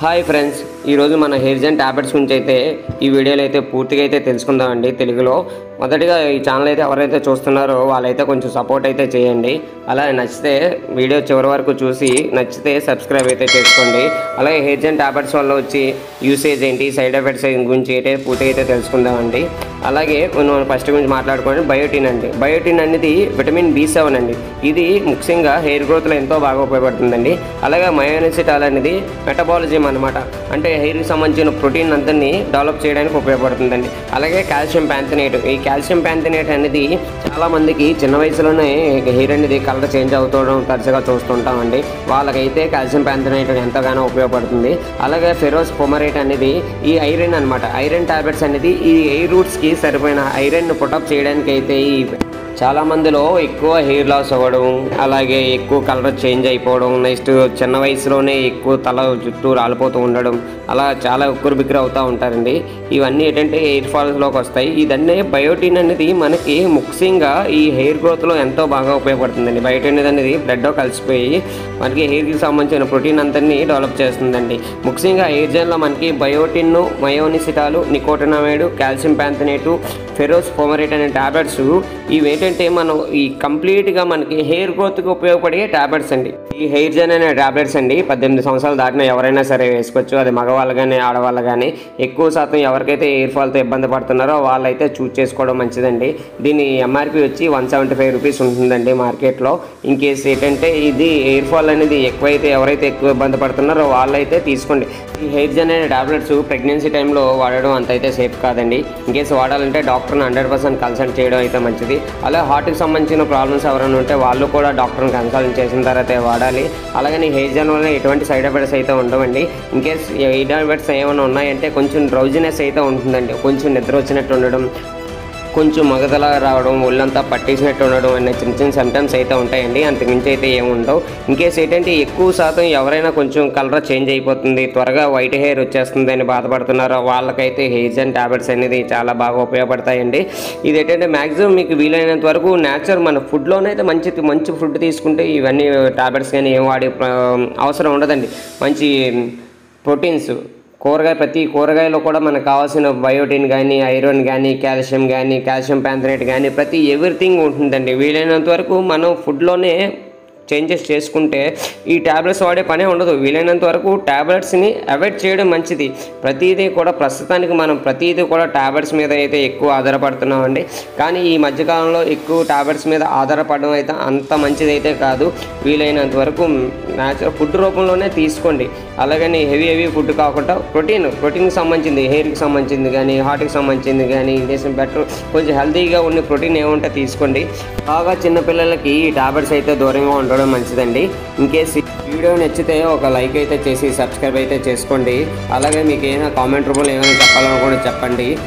Hi friends ఈరోజు మన hair జెన్ tablets గురించి అయితే ఈ వీడియోలో అయితే పూర్తిగా అయితే తెలుసుకుందామండి. తెలుగులో మొదటిగా ఈ ఛానల్ అయితే ఎవరైతే చూస్తున్నారో వాళ్ళైతే కొంచెం సపోర్ట్ అయితే చేయండి. అలా నచ్చితే వీడియో చివరి వరకు చూసి నచ్చితే సబ్స్క్రైబ్ అయితే చేసుకోండి. అలాగే హెయిర్ జెన్ ట్యాబ్లెట్స్ వల్ల వచ్చి యూసేజ్ ఏంటి సైడ్ ఎఫెక్ట్స్ గురించి అయితే పూర్తిగా అయితే తెలుసుకుందామండి. అలాగే మనం ఫస్ట్ గురించి మాట్లాడుకోండి. బయోటిన్ అండి. బయోటిన్ అనేది విటమిన్ బి సెవెన్ అండి. ఇది ముఖ్యంగా హెయిర్ గ్రోత్లో ఎంతో బాగా ఉపయోగపడుతుందండి. అలాగే మయోనిసిటాల్ అనేది మెటబాలిజం అనమాట అంటే హెయిర్కి సంబంధించిన ప్రోటీన్ అంతని డెవలప్ చేయడానికి ఉపయోగపడుతుందండి. అలాగే కాల్షియం ప్యాంథనేట్ ఈ కాల్షియం ప్యాంథనేట్ అనేది చాలామందికి చిన్న వయసులోనే హెయిర్ అనేది కలర్ చేంజ్ అవుతుండడం తరచుగా చూస్తుంటామండి. వాళ్ళకైతే కాల్షియం ప్యాంథనేట్ ఎంతగానో ఉపయోగపడుతుంది. అలాగే ఫెరోస్ పొమరేట్ అనేది ఈ ఐరన్ అనమాట ఐరన్ టాబ్లెట్స్ అనేది ఈ ఎయిర్ రూట్స్కి సరిపోయిన ఐరన్ పుటప్ చేయడానికి అయితే ఈ చాలా మందిలో ఎక్కువ హెయిర్ లాస్ అవ్వడం అలాగే ఎక్కువ కలర్ చేంజ్ అయిపోవడం నెక్స్ట్ చిన్న వయసులోనే ఎక్కువ తల జుట్టు రాలిపోతూ ఉండడం అలా చాలా ఉక్కురు బిక్కురు అవుతూ ఉంటారండి. ఇవన్నీ ఏంటంటే హెయిర్ ఫాల్స్లోకి వస్తాయి. ఇదన్నీ బయోటిన్ అనేది మనకి ముఖ్యంగా ఈ హెయిర్ గ్రోత్లో ఎంతో బాగా ఉపయోగపడుతుందండి. బయోటిన్ అనేది బ్లడ్లో కలిసిపోయి మనకి హెయిర్కి సంబంధించిన ప్రోటీన్ అంతని డెవలప్ చేస్తుందండి. ముఖ్యంగా హెయిర్ జెల్లో మనకి biotin మయోనిసిటాలు nicotinamide calcium pantothenate ferrous fumarate అనే టాబ్లెట్స్ ఇవేంటి ఏంటంటే మనం ఈ కంప్లీట్గా మనకి హెయిర్ గ్రోత్కి ఉపయోగపడే టాబ్లెట్స్ అండి. ఈ హెయిర్ జెన్ అనే టాబ్లెట్స్ అండి. పద్దెనిమిది సంవత్సరాలు దాటిన ఎవరైనా సరే వేసుకోవచ్చు. అది మగవాళ్ళు కానీ ఆడవాళ్ళు కానీ ఎక్కువ శాతం ఎవరికైతే హెయిర్ ఫాల్తో ఇబ్బంది పడుతున్నారో వాళ్ళైతే చూజ్ చేసుకోవడం మంచిదండి. దీని ఎంఆర్పి వచ్చి వన్ సెవెంటీ ఫైవ్ రూపీస్ ఉంటుందండి మార్కెట్లో. ఇన్ కేస్ ఏంటంటే ఇది హెయిర్ ఫాల్ అనేది ఎక్కువైతే ఎవరైతే ఎక్కువ ఇబ్బంది పడుతున్నారో వాళ్ళైతే తీసుకోండి. ఈ హెయిర్ జెన్ అనే టాబ్లెట్స్ ప్రెగ్నెన్సీ టైంలో వాడడం అంత అయితే సేఫ్ కాదండి. ఇన్ వాడాలంటే డాక్టర్ని హండ్రెడ్ పర్సెంట్ కన్సల్ట్ చేయడం అయితే మంచిది. అలాగే హార్ట్కి సంబంధించిన ప్రాబ్లమ్స్ ఎవరైనా ఉంటే వాళ్ళు కూడా డాక్టర్ని కన్సల్ట్ చేసిన తర్వాత వాడాలి. అలాగే ఈ హెయిర్ జెన్ వల్ల ఎటువంటి సైడ్ ఎఫెక్ట్స్ అయితే ఉండవండి. ఇన్ ఈ ఎఫెక్ట్స్ ఏమైనా ఉన్నాయంటే కొంచెం డ్రౌజినెస్ అయితే ఉంటుందండి. కొంచెం నిద్ర వచ్చినట్టు ఉండడం కొంచెం మగదల రావడం ఒళ్ళంతా పట్టేసినట్టు ఉండడం అనే చిన్న చిన్న సిమ్టమ్స్ అయితే ఉంటాయండి. అంతకుమించి అయితే ఏముండవు ఉండవు. ఇన్కేస్ ఏంటంటే ఎక్కువ శాతం ఎవరైనా కొంచెం కలర్ చేంజ్ అయిపోతుంది త్వరగా వైట్ హెయిర్ వచ్చేస్తుంది అని బాధపడుతున్నారో వాళ్ళకైతే హెయిర్ ట్యాబ్లెట్స్ టాబ్లెట్స్ అనేది చాలా బాగా ఉపయోగపడతాయండి. ఇది ఏంటంటే మ్యాక్సిమం మీకు వీలైనంత వరకు న్యాచురల్ మన ఫుడ్లోనైతే మంచి మంచి ఫుడ్ తీసుకుంటే ఇవన్నీ టాబ్లెట్స్ కానీ ఏం వాడే అవసరం ఉండదండి. మంచి ప్రోటీన్స్ కూరగాయ ప్రతి కూరగాయలో కూడా మనకు కావాల్సిన బయోటిన్ కానీ ఐరన్ కానీ కాల్షియం కానీ కాల్షియం ప్యాంథరేట్ కానీ ప్రతి ఎవ్రీథింగ్ ఉంటుందండి. వీలైనంత వరకు మనం ఫుడ్లోనే చేంజెస్ చేసుకుంటే ఈ ట్యాబ్లెట్స్ వాడే పనే ఉండదు. వీలైనంత వరకు ట్యాబ్లెట్స్ని అవాయిడ్ చేయడం మంచిది. ప్రతిదీ కూడా ప్రస్తుతానికి మనం ప్రతిదీ కూడా ట్యాబ్లెట్స్ మీద అయితే ఎక్కువ ఆధారపడుతున్నామండి. కానీ ఈ మధ్యకాలంలో ఎక్కువ ట్యాబ్లెట్స్ మీద ఆధారపడడం అయితే అంత మంచిది అయితే కాదు. వీలైనంత వరకు న్యాచురల్ ఫుడ్ రూపంలోనే తీసుకోండి. అలాగని హెవీ హెవీ ఫుడ్ కాకుండా ప్రోటీన్ ప్రోటీన్కి సంబంధించింది హెయిర్కి సంబంధించింది కానీ హార్ట్కి సంబంధించింది కానీ దేశం బెటర్ కొంచెం హెల్తీగా ఉన్న ప్రోటీన్ ఏముంటే తీసుకోండి. బాగా చిన్నపిల్లలకి ఈ టాబ్లెట్స్ అయితే దూరంగా ఉండడం మంచిదండి. ఇన్ కేస్ వీడియో నచ్చితే ఒక లైక్ అయితే చేసి సబ్స్క్రైబ్ అయితే చేసుకోండి. అలాగే మీకు ఏమైనా కామెంట్ రూపంలో ఏమైనా చెప్పాలనుకుంటే చెప్పండి.